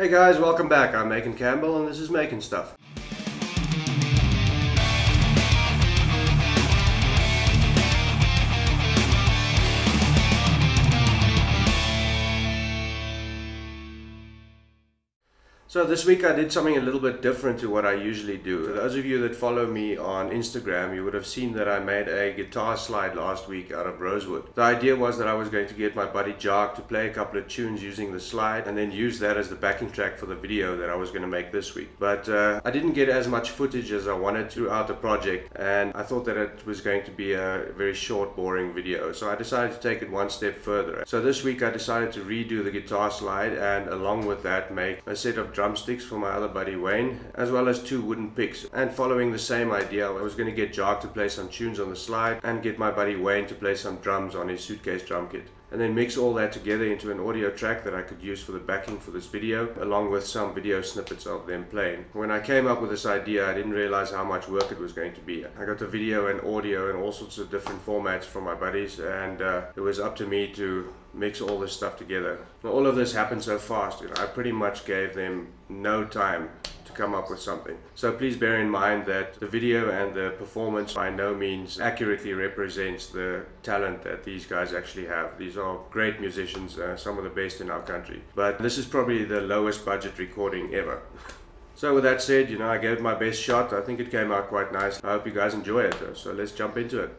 Hey guys, welcome back. I'm Macon Campbell and this is Macon Stuff. So this week I did something a little bit different to what I usually do. For those of you that follow me on Instagram, you would have seen that I made a guitar slide last week out of rosewood. The idea was that I was going to get my buddy Jacques to play a couple of tunes using the slide and then use that as the backing track for the video that I was going to make this week. But uh, I didn't get as much footage as I wanted throughout the project and I thought that it was going to be a very short, boring video. So I decided to take it one step further. So this week I decided to redo the guitar slide and along with that make a set of drumsticks for my other buddy Wayne, as well as two wooden picks. And following the same idea, I was going to get Jacques to play some tunes on the slide and get my buddy Wayne to play some drums on his suitcase drum kit. And then mix all that together into an audio track that I could use for the backing for this video, along with some video snippets of them playing. When I came up with this idea, I didn't realize how much work it was going to be. I got the video and audio and all sorts of different formats from my buddies, and uh, it was up to me to mix all this stuff together. All of this happened so fast, you know, I pretty much gave them no time to come up with something. So please bear in mind that the video and the performance by no means accurately represents the talent that these guys actually have. These are great musicians, uh, some of the best in our country. But this is probably the lowest budget recording ever. So with that said, you know, I gave my best shot. I think it came out quite nice. I hope you guys enjoy it. So let's jump into it.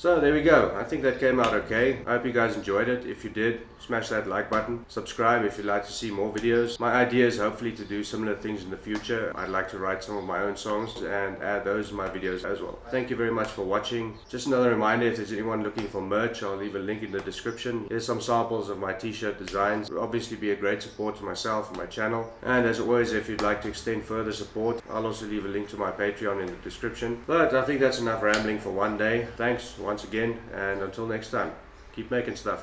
So there we go. I think that came out okay. I hope you guys enjoyed it. If you did, smash that like button. Subscribe if you'd like to see more videos. My idea is hopefully to do similar things in the future. I'd like to write some of my own songs and add those in my videos as well. Thank you very much for watching. Just another reminder, if there's anyone looking for merch, I'll leave a link in the description. Here's some samples of my t-shirt designs. It will obviously be a great support to myself and my channel. And as always, if you'd like to extend further support, I'll also leave a link to my Patreon in the description. But I think that's enough rambling for one day. Thanks once again, and until next time, keep making stuff.